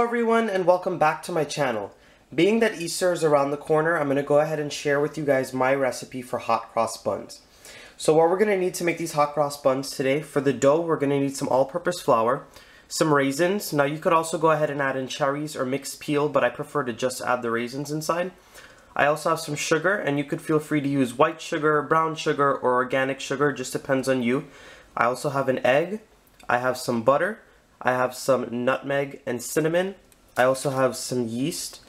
Hello everyone and welcome back to my channel. Being that Easter is around the corner, I'm going to go ahead and share with you guys my recipe for hot cross buns. So what we're going to need to make these hot cross buns today, for the dough we're going to need some all-purpose flour, some raisins, now you could also go ahead and add in cherries or mixed peel, but I prefer to just add the raisins inside. I also have some sugar and you could feel free to use white sugar, brown sugar, or organic sugar, just depends on you. I also have an egg, I have some butter, I have some nutmeg and cinnamon. I also have some yeast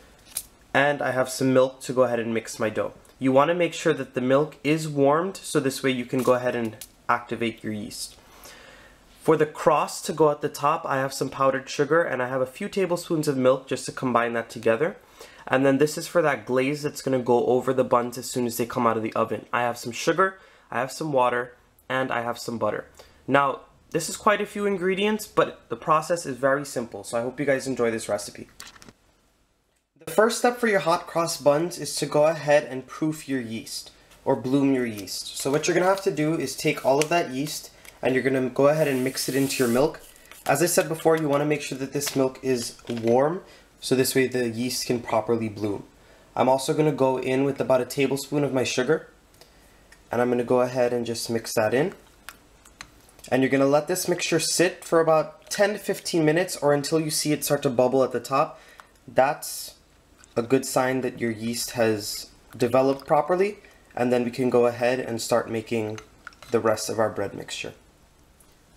and I have some milk to go ahead and mix my dough. You want to make sure that the milk is warmed so this way you can go ahead and activate your yeast. For the cross to go at the top, I have some powdered sugar and I have a few tablespoons of milk just to combine that together. And then this is for that glaze that's going to go over the buns as soon as they come out of the oven. I have some sugar, I have some water, and I have some butter. Now, this is quite a few ingredients, but the process is very simple, so I hope you guys enjoy this recipe. The first step for your hot cross buns is to go ahead and proof your yeast, or bloom your yeast. So what you're going to have to do is take all of that yeast, and you're going to go ahead and mix it into your milk. As I said before, you want to make sure that this milk is warm, so this way the yeast can properly bloom. I'm also going to go in with about a tablespoon of my sugar, and I'm going to go ahead and just mix that in. And you're going to let this mixture sit for about 10 to 15 minutes or until you see it start to bubble at the top. That's a good sign that your yeast has developed properly. And then we can go ahead and start making the rest of our bread mixture.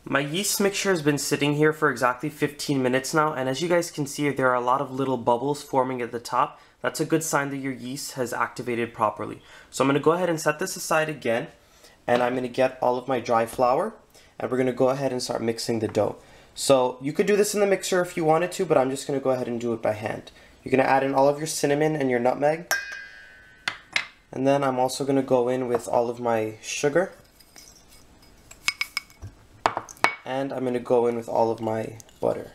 My yeast mixture has been sitting here for exactly 15 minutes now, and as you guys can see, there are a lot of little bubbles forming at the top. That's a good sign that your yeast has activated properly. So I'm going to go ahead and set this aside again, and I'm going to get all of my dry flour, and we're going to go ahead and start mixing the dough. So you could do this in the mixer if you wanted to, but I'm just going to go ahead and do it by hand. You're going to add in all of your cinnamon and your nutmeg. And then I'm also going to go in with all of my sugar. And I'm going to go in with all of my butter.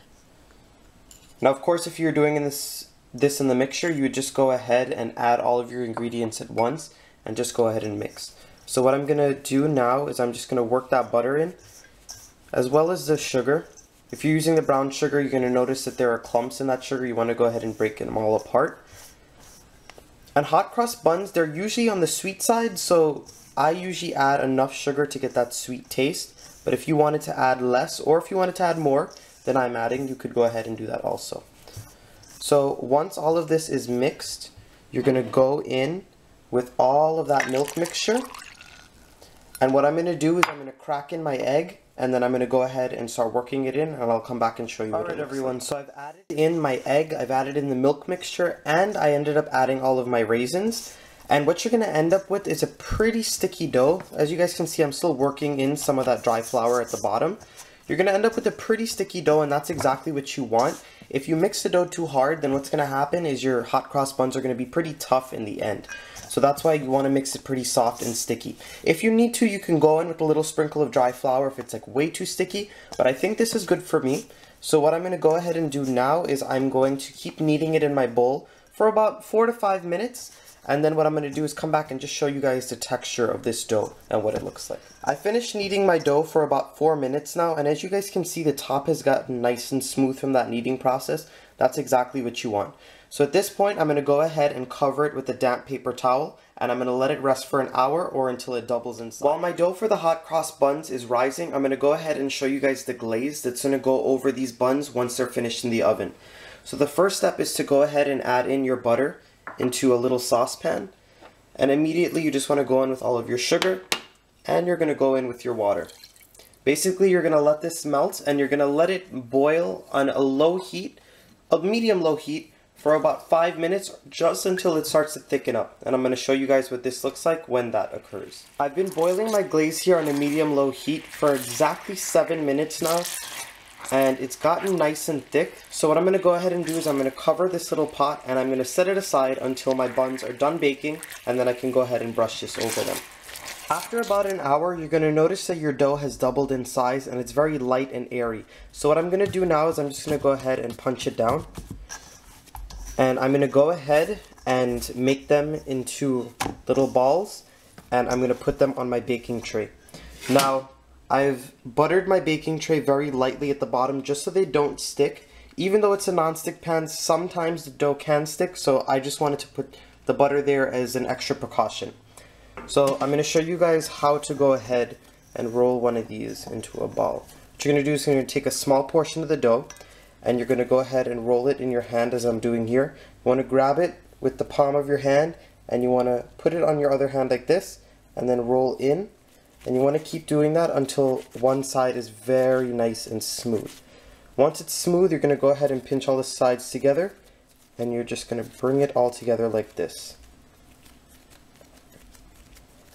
Now of course if you're doing this, this in the mixture, you would just go ahead and add all of your ingredients at once and just go ahead and mix. So what I'm going to do now is I'm just going to work that butter in as well as the sugar. If you're using the brown sugar, you're going to notice that there are clumps in that sugar. You want to go ahead and break them all apart. And hot cross buns, they're usually on the sweet side, so I usually add enough sugar to get that sweet taste. But if you wanted to add less, or if you wanted to add more than I'm adding, you could go ahead and do that also. So once all of this is mixed, you're going to go in with all of that milk mixture. And what I'm going to do is I'm going to crack in my egg and then I'm going to go ahead and start working it in and I'll come back and show you All right, everyone, like. so I've added in my egg, I've added in the milk mixture, and I ended up adding all of my raisins. And what you're going to end up with is a pretty sticky dough. As you guys can see, I'm still working in some of that dry flour at the bottom. You're going to end up with a pretty sticky dough, and that's exactly what you want. If you mix the dough too hard, then what's going to happen is your hot cross buns are going to be pretty tough in the end. So that's why you want to mix it pretty soft and sticky. If you need to, you can go in with a little sprinkle of dry flour if it's like way too sticky, but I think this is good for me. So what I'm going to go ahead and do now is I'm going to keep kneading it in my bowl for about four to five minutes. And then what I'm going to do is come back and just show you guys the texture of this dough and what it looks like. I finished kneading my dough for about four minutes now. And as you guys can see, the top has gotten nice and smooth from that kneading process. That's exactly what you want. So at this point, I'm going to go ahead and cover it with a damp paper towel, and I'm going to let it rest for an hour or until it doubles in size. While my dough for the hot cross buns is rising, I'm going to go ahead and show you guys the glaze that's going to go over these buns once they're finished in the oven. So the first step is to go ahead and add in your butter into a little saucepan, and immediately you just want to go in with all of your sugar, and you're going to go in with your water. Basically, you're going to let this melt, and you're going to let it boil on a low heat, a medium low heat, for about five minutes just until it starts to thicken up and I'm going to show you guys what this looks like when that occurs. I've been boiling my glaze here on a medium low heat for exactly seven minutes now and it's gotten nice and thick so what I'm going to go ahead and do is I'm going to cover this little pot and I'm going to set it aside until my buns are done baking and then I can go ahead and brush this over them. After about an hour, you're going to notice that your dough has doubled in size and it's very light and airy. So what I'm going to do now is I'm just going to go ahead and punch it down and I'm going to go ahead and make them into little balls and I'm going to put them on my baking tray. Now I've buttered my baking tray very lightly at the bottom just so they don't stick even though it's a non-stick pan, sometimes the dough can stick, so I just wanted to put the butter there as an extra precaution. So I'm going to show you guys how to go ahead and roll one of these into a ball. What you're going to do is you're going to take a small portion of the dough and you're going to go ahead and roll it in your hand as I'm doing here. You want to grab it with the palm of your hand and you want to put it on your other hand like this and then roll in and you want to keep doing that until one side is very nice and smooth. Once it's smooth, you're going to go ahead and pinch all the sides together and you're just going to bring it all together like this.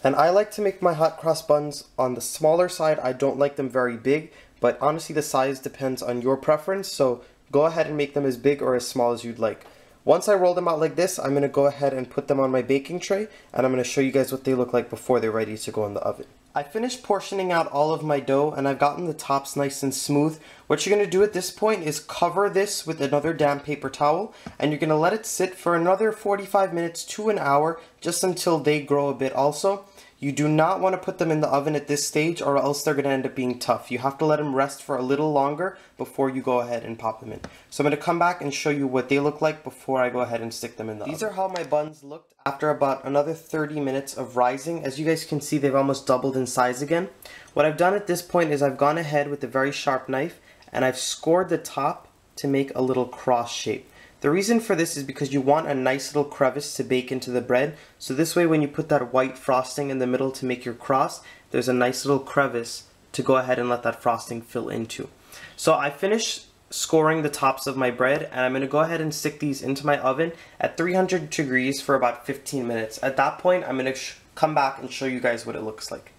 And I like to make my hot cross buns on the smaller side. I don't like them very big, but honestly the size depends on your preference, so go ahead and make them as big or as small as you'd like. Once I roll them out like this, I'm to go ahead and put them on my baking tray, and I'm to show you guys what they look like before they're ready to go in the oven. I finished portioning out all of my dough and I've gotten the tops nice and smooth. What you're to do at this point is cover this with another damp paper towel and you're to let it sit for another 45 minutes to an hour just until they grow a bit also. You do not want to put them in the oven at this stage or else they're going to end up being tough. You have to let them rest for a little longer before you go ahead and pop them in. So I'm going to come back and show you what they look like before I go ahead and stick them in the These oven. are how my buns looked after about another 30 minutes of rising. As you guys can see, they've almost doubled in size again. What I've done at this point is I've gone ahead with a very sharp knife and I've scored the top to make a little cross shape. The reason for this is because you want a nice little crevice to bake into the bread. So this way when you put that white frosting in the middle to make your cross, there's a nice little crevice to go ahead and let that frosting fill into. So I finished scoring the tops of my bread and I'm going to go ahead and stick these into my oven at 300 degrees for about 15 minutes. At that point I'm going to come back and show you guys what it looks like.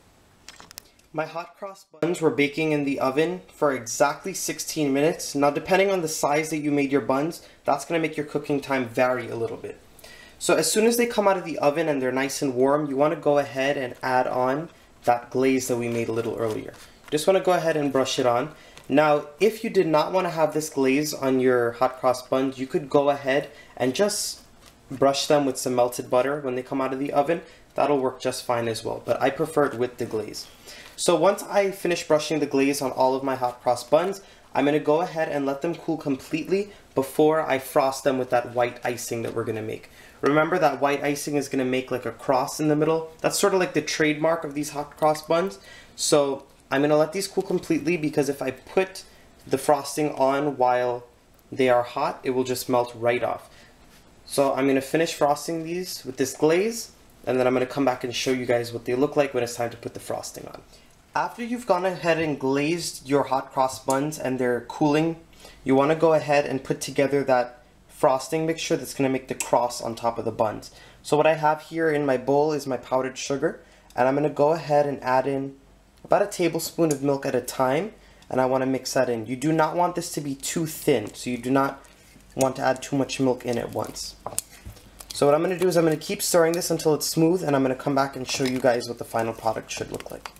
My hot cross buns were baking in the oven for exactly 16 minutes. Now depending on the size that you made your buns, that's going to make your cooking time vary a little bit. So as soon as they come out of the oven and they're nice and warm, you want to go ahead and add on that glaze that we made a little earlier. Just want to go ahead and brush it on. Now, if you did not want to have this glaze on your hot cross buns, you could go ahead and just brush them with some melted butter when they come out of the oven. That'll work just fine as well, but I prefer it with the glaze. So once I finish brushing the glaze on all of my hot cross buns, I'm going to go ahead and let them cool completely before I frost them with that white icing that we're going to make. Remember that white icing is going to make like a cross in the middle. That's sort of like the trademark of these hot cross buns. So I'm going to let these cool completely because if I put the frosting on while they are hot, it will just melt right off. So I'm going to finish frosting these with this glaze and then I'm going to come back and show you guys what they look like when it's time to put the frosting on. After you've gone ahead and glazed your hot cross buns and they're cooling, you want to go ahead and put together that frosting mixture that's going to make the cross on top of the buns. So what I have here in my bowl is my powdered sugar and I'm going to go ahead and add in about a tablespoon of milk at a time and I want to mix that in. You do not want this to be too thin so you do not want to add too much milk in at once. So what I'm going to do is I'm going to keep stirring this until it's smooth and I'm going to come back and show you guys what the final product should look like.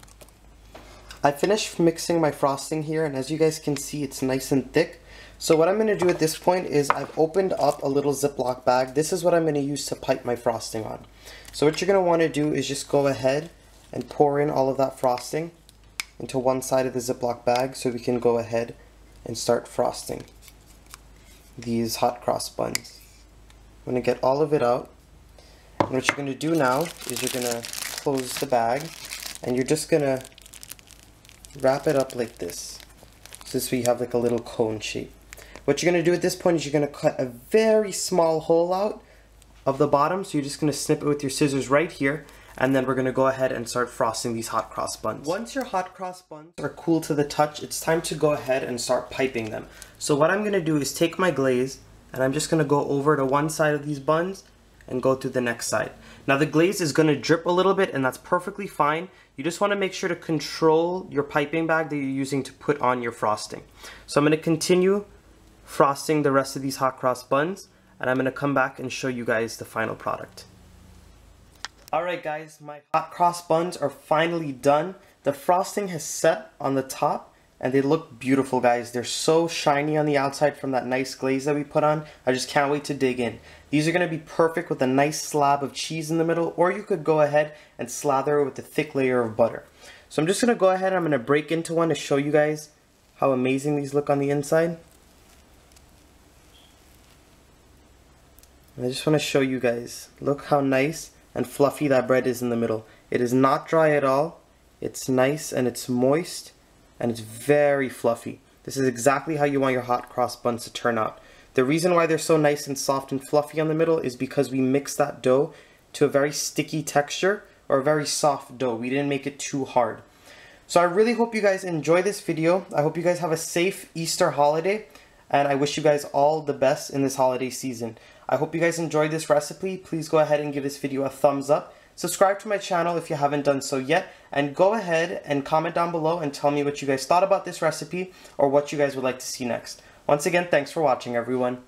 I finished mixing my frosting here and as you guys can see it's nice and thick. So what I'm going to do at this point is I've opened up a little Ziploc bag. This is what I'm going to use to pipe my frosting on. So what you're going to want to do is just go ahead and pour in all of that frosting into one side of the Ziploc bag so we can go ahead and start frosting these hot cross buns. I'm going to get all of it out. And what you're going to do now is you're going to close the bag and you're just going to wrap it up like this. Way you have like a little cone shape. What you're going to do at this point is you're going to cut a very small hole out of the bottom. So you're just going to snip it with your scissors right here. And then we're going to go ahead and start frosting these hot cross buns. Once your hot cross buns are cool to the touch, it's time to go ahead and start piping them. So what I'm going to do is take my glaze and I'm just going to go over to one side of these buns and go to the next side. Now the glaze is going to drip a little bit and that's perfectly fine. You just want to make sure to control your piping bag that you're using to put on your frosting. So I'm going to continue frosting the rest of these hot cross buns and I'm going to come back and show you guys the final product. Alright guys, my hot cross buns are finally done. The frosting has set on the top and they look beautiful guys. They're so shiny on the outside from that nice glaze that we put on. I just can't wait to dig in. These are going to be perfect with a nice slab of cheese in the middle or you could go ahead and slather it with a thick layer of butter. So I'm just going to go ahead and I'm going to break into one to show you guys how amazing these look on the inside. I just want to show you guys. Look how nice and fluffy that bread is in the middle. It is not dry at all. It's nice and it's moist and it's very fluffy. This is exactly how you want your hot cross buns to turn out. The reason why they're so nice and soft and fluffy on the middle is because we mix that dough to a very sticky texture or a very soft dough. We didn't make it too hard. So I really hope you guys enjoy this video. I hope you guys have a safe Easter holiday and I wish you guys all the best in this holiday season. I hope you guys enjoyed this recipe. Please go ahead and give this video a thumbs up. Subscribe to my channel if you haven't done so yet and go ahead and comment down below and tell me what you guys thought about this recipe or what you guys would like to see next. Once again, thanks for watching everyone.